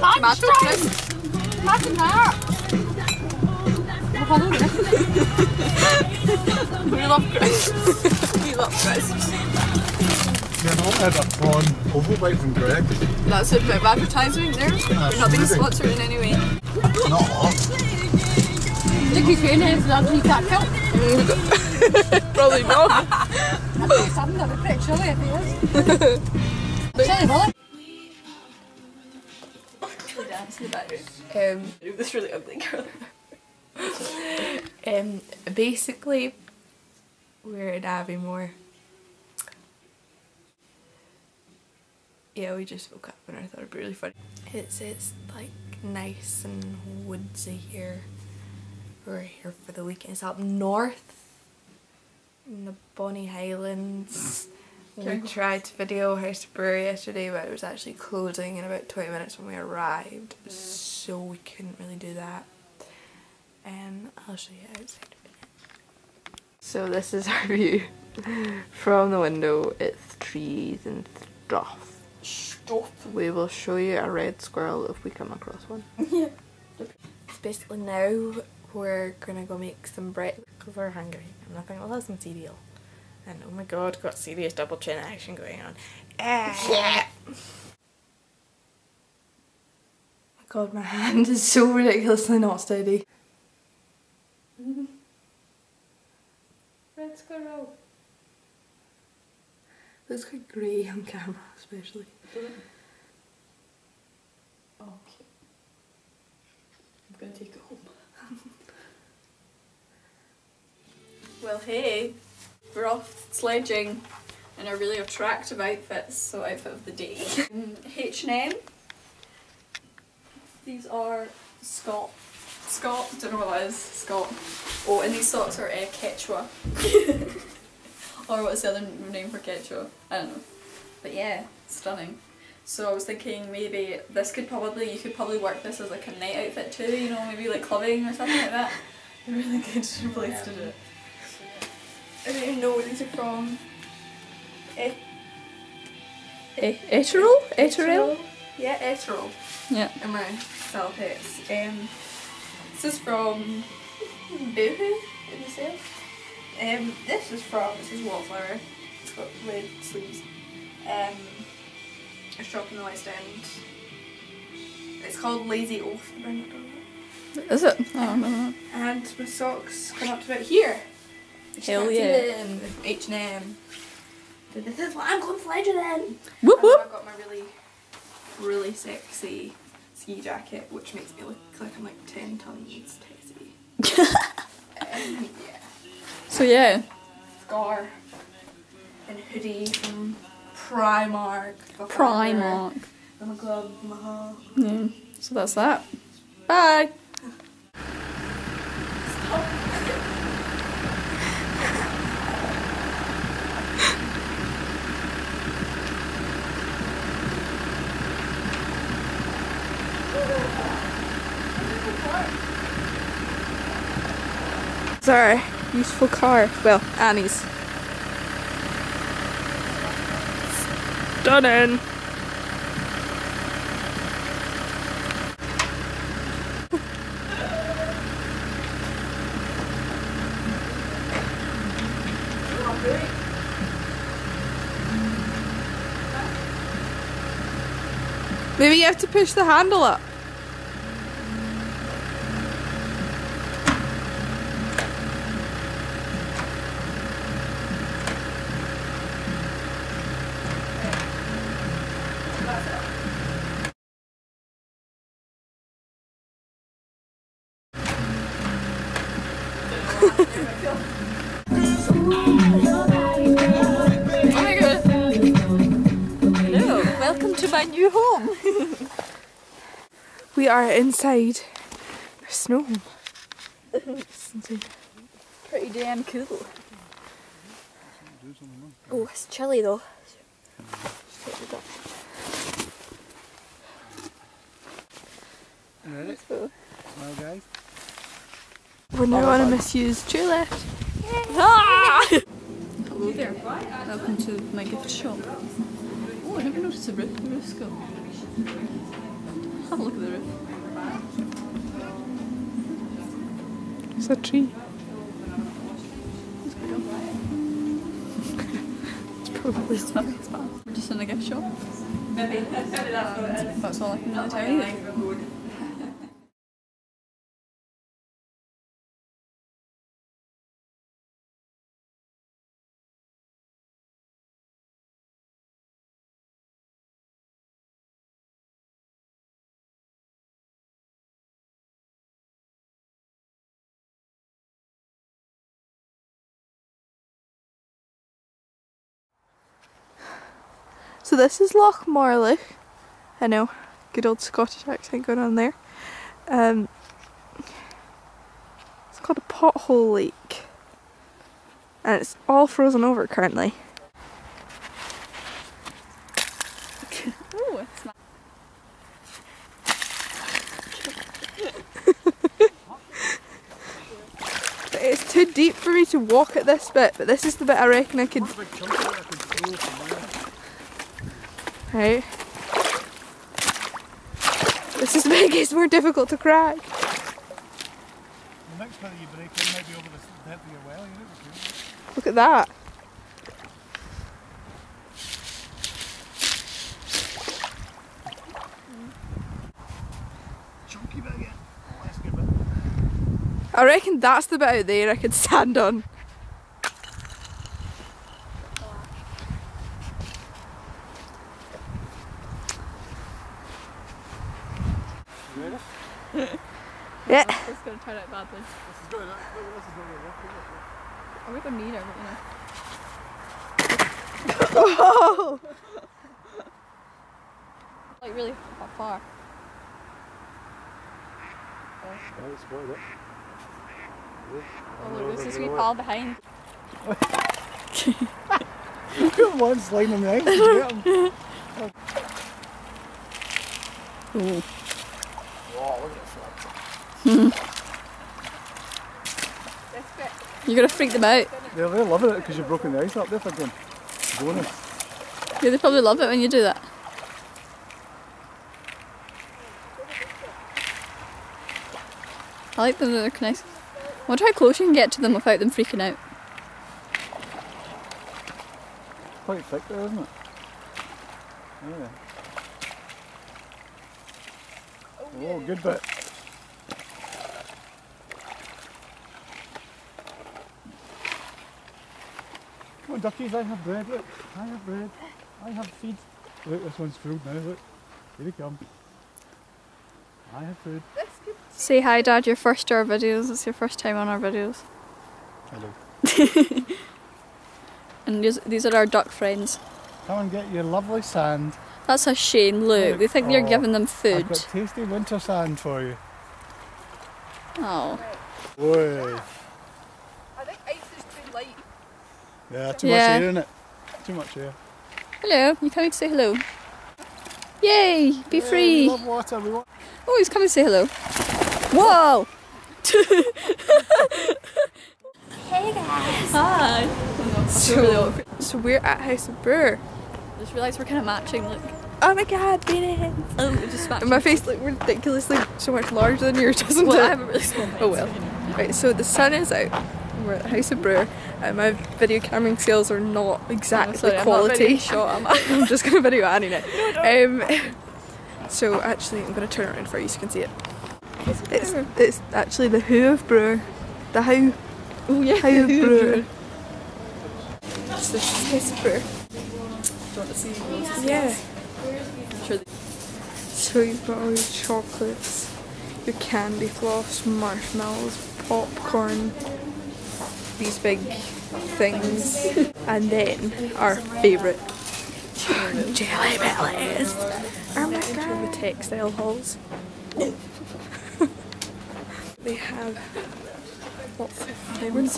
Tomato crisp. We love crisps. we love crisps. Then I'll add a prawn oval bite from Greg. That's a bit of advertising there. We're not being sponsored in any way. No. Dickie Trainer is ugly cat help. Probably not. Something that would be pretty chilly if it is. Chilly, will it? In the background. Um, this really ugly girl. um, basically, we're in Aviemore. Yeah, we just woke up and I thought it'd be really funny. It's it's like nice and woodsy here. We're here for the weekend. It's up north in the Bonnie Highlands. We tried to video House of Bruar yesterday but it was actually closing in about 20 minutes when we arrived so we couldn't really do that. And I'll show you outside a minute. So this is our view from the window. It's trees and stuff. Stop. We will show you a red squirrel if we come across one. Yeah. So basically now we're gonna go make some bread because we're hungry. I'm not gonna have some cereal. And oh my god, got serious double chin action going on. Ah. my god, my hand is so ridiculously not steady. Red squirrel. Looks quite grey on camera, especially. Okay. I'm gonna take it home. well, hey, we're off sledging in our really attractive outfits, so outfit of the day. H&M. These are Scott. Scott, don't know what that is. Scott. Oh, and these socks are uh, Quechua. or what's the other name for Quechua? I don't know. But yeah, stunning. So I was thinking maybe this could probably, you could probably work this as like a night outfit too, you know, maybe like clubbing or something like that. A really good place to do it. I don't even know where these are from. Eh, Eterol? Eterol? Yeah, Eterol. Yeah. And my salpets. Um, this is from Boohoo, did you say? Um, this is from, this is Wallflower. It's got red sleeves. Um, a shop in the West End. It's called Lazy Oaf. Have I not done that? Is it? Oh, no, no. And my socks come up to about here. Hell yeah. H&M. So this is what I'm going sledging in. Whoop whoop! I've got my really, really sexy ski jacket, which makes me look like I'm like 10 tons um, yeah. So yeah, Scar and hoodie from Primark. Primark. And my gloves, my hat. Yeah. So that's that. Bye! It's our useful car. Well, Ani's. Stunning! Maybe you have to push the handle up. Welcome new home. We are inside our snow home. It's insane. Pretty damn cool. Oh, it's chilly though. Alright. Well, guys. we're now on a misused chair lift. Ah! Hello there. Welcome to my gift shop. Oh, I never noticed the roof. The roof's got. Have a look at the roof. It's a tree. It's good up. It's probably It's fine, it's fine. We're just in a gift shop. Maybe. Um, that's all I can really tell you. So this is Loch Morlich. I know, good old Scottish accent going on there. Um, it's called a pothole lake. And it's all frozen over currently. Oh, it's not. It's too deep for me to walk at this bit, but this is the bit I reckon I could. Big chunk of it I could throw from there. Right. This is bit gets more difficult to crack. The next bit that you break in might be over the head of your well, you know? Look at that. Chunky bit again. Oh, that's a good bit. I reckon that's the bit out there I could stand on. You ready? Yeah. It's going to turn out badly. This is going, this is going to work. isn't it? Going to need her? But, you know. Oh! Like really fa- far. Eh? Oh, it's spoiled it. Oh, look, there's this wee pal behind. Got one sliding on the ice. Did him? Ooh. Wow, look at it flip. You're going to freak them out. They're, they're loving it because you've broken the ice up. They're thinking, bonus. Yeah, they probably love it when you do that. I like them, they're nice. I wonder how close you can get to them without them freaking out. Quite thick there, isn't it? Yeah. Oh, good bit. On, duckies, I have bread, look. I have bread. I have feed. Look, this one's filled now, look. Here he comes. I have food. Say hi, Dad. Your first to our videos. It's your first time on our videos. Hello. And these, these are our duck friends. Come and get your lovely sand. That's a shame. Look, they think you're Oh, giving them I've food. got tasty winter sand for you. Oh, Boy. I think ice is too light. Yeah, too Yeah. much air in it. Too much here. hello. You coming to say hello? Yay! Be Yeah, we free. love water. We want Oh, he's coming to say hello. Whoa! Hey guys. Hi. No, that's So- So we're at House of Bruar. I just realised we're kind of matching. Look. Oh my god, Beanie. Oh, we just matching. My face looked ridiculously so much larger than yours, doesn't Well, it? I have a really small. Oh well. Right, so the sun is out. We're at House of Bruar. And my video cameraing skills are not exactly sorry, I'm quality. very shot, am I? I'm just gonna video Ani now. Um, so actually, I'm gonna turn it around for you so you can see it. It's it's actually the Who of Brewer. The How Oh yeah. How of Brewer. So this is House of Bruar. Do you want to see? Yeah. Sure. So you've got all your chocolates, your candy floss, marshmallows, popcorn, these big things, and then our favourite jelly bellies. Oh my god! The textile halls. they have lots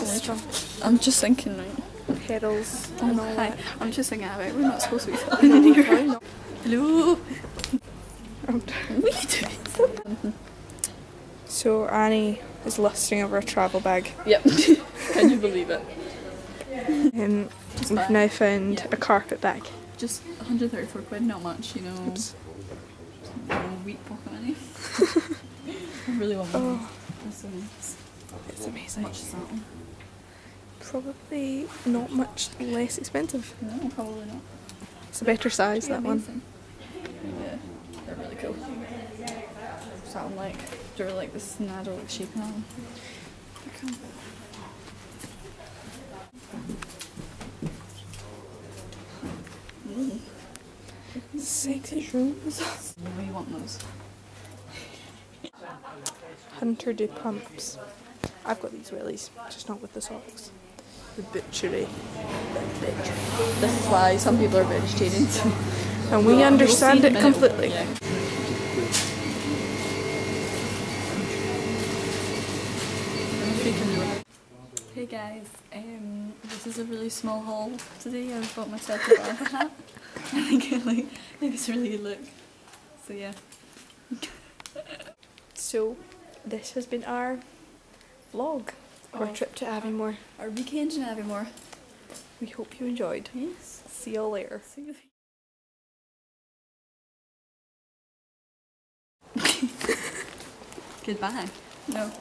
of stuff. I'm just thinking, right? pedals Oh, and all hi. that. I'm just thinking about it. We're not supposed to be filming in here. Hello. Oh, what are you doing? Mm-hmm. So Ani is lusting over a travel bag. Yep. Can you believe it? Um, we've now found a carpet bag. Just 134 quid, not much, you know. Oops. Wheat pocket money. I really want one. Oh, That's nice. it's How amazing. much is that one? Probably not much less expensive. No, probably not. It's a better size, Yeah, that one. Yeah, they're really cool. Sound like they're like this nadder like shape on. They're cool. Mm. Sexy shoes. Why you want those? Hunter do pumps. I've got these willies, just not with the socks. The butchery. This is why some people are vegetarians. And we You'll understand see in it completely. Yeah. Hey guys, um, this is a really small haul today. I've bought myself a Barbie hat. I think it like, I think it's a really good look. So yeah. So, this has been our vlog. Our Oh. trip to Aviemore. Our weekend in Aviemore. We hope you enjoyed. Yes. See you all later. See you Goodbye. No.